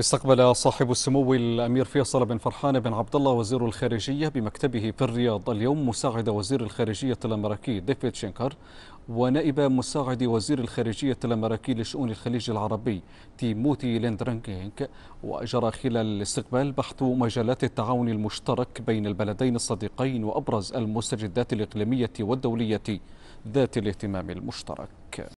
استقبل صاحب السمو الأمير فيصل بن فرحان بن عبد الله وزير الخارجية بمكتبه في الرياض اليوم مساعد وزير الخارجية الأمريكي ديفيد شينكر ونائب مساعد وزير الخارجية الأمريكي لشؤون الخليج العربي تيموتي ليندرنكينك وجرى خلال الاستقبال بحث مجالات التعاون المشترك بين البلدين الصديقين وأبرز المستجدات الإقليمية والدولية ذات الاهتمام المشترك.